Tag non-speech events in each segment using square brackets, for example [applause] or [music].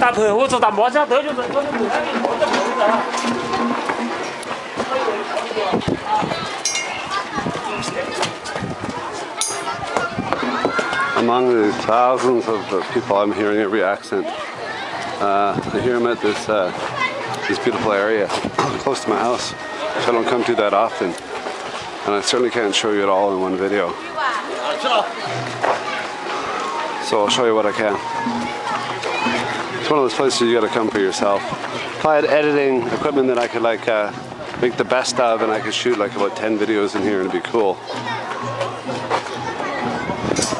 大腿或者打摩擦得就是都是摩擦的，摩擦的。 Among the thousands of uh, people, I'm hearing every accent. Uh, I hear them at this uh, this beautiful area [coughs] close to my house, which I don't come to that often, and I certainly can't show you it all in one video. So I'll show you what I can. It's one of those places you got to come for yourself. If I had editing equipment that I could like uh, make the best of, and I could shoot like about 10 videos in here, and it'd be cool. I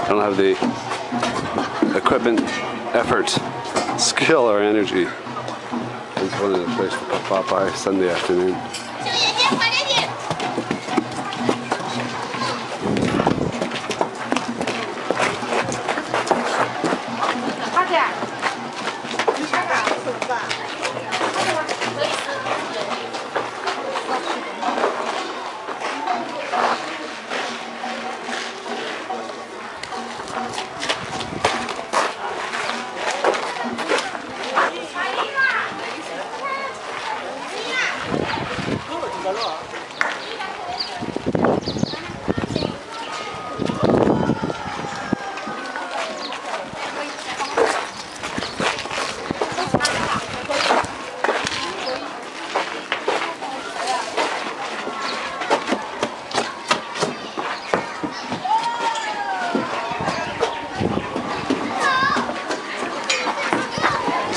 don't have the equipment, effort, skill, or energy. I just wanted a place to pop by Sunday afternoon. Hello.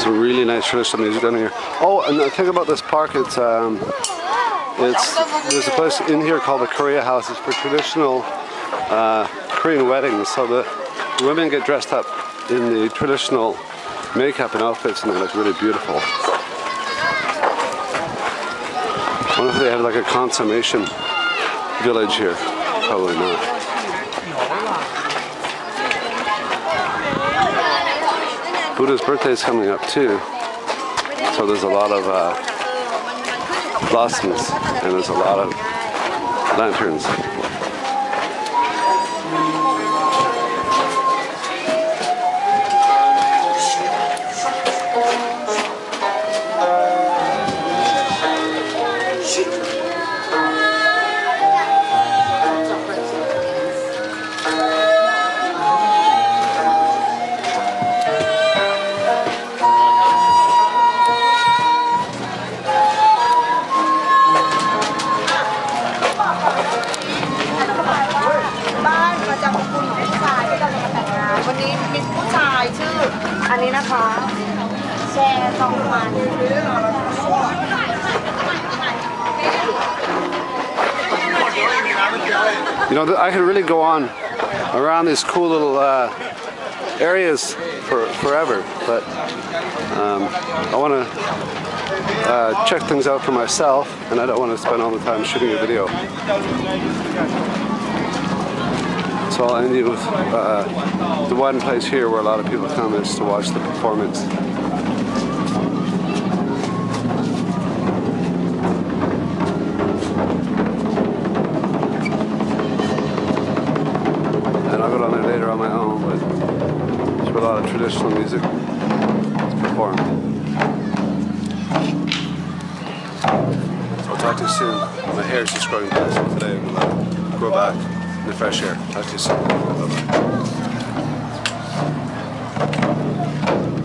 Some really nice traditional music down here. Oh, and the thing about this park, it's um, it's there's a place in here called the Korea House. It's for traditional uh, Korean weddings. So the women get dressed up in the traditional makeup and outfits, and they look really beautiful. I wonder if they have like a consummation village here. Probably not. Buddha's birthday is coming up too, so there's a lot of uh, blossoms and there's a lot of lanterns. อันนี้นะคะ แชร์ทองมัน You know, th- I could really go on around these cool little uh, areas for forever, but um, I want to uh, check things out for myself, and I don't want to spend all the time shooting a video. I'll end it with uh, the one place here where a lot of people come is to watch the performance. And I'll go down there later on my own, but there's where a lot of traditional music is performed. I'll talk to you soon. My hair is just growing back, today I'm gonna grow back in the fresh air. Talk to you soon. Bye bye.